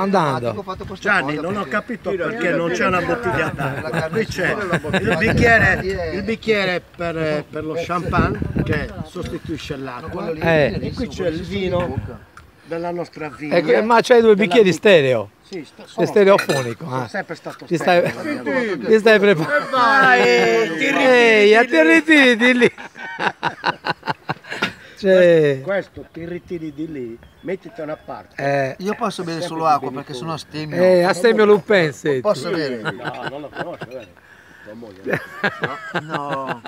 andando. Fatto questa Gianni, non ho capito perché non c'è una bottiglia d'acqua. Qui c'è il bicchiere, il bicchiere per, per lo champagne che sostituisce l'acqua Eh. e qui c'è il vino della nostra vigna. Ecco, ma c'hai due bicchieri stereo. Sì, sono stereofonico. Sono eh. sempre stato Ti stai, vita. ti stai preparando. Ehi, a te ritiri di lì. Cioè, Questo ti ritiri di lì, mettiti da una parte. eh, Io posso bere solo acqua perché sennò stemmio. eh, Astemio Lupense. Posso bere? No, non lo conosco, vero? Tua moglie. No.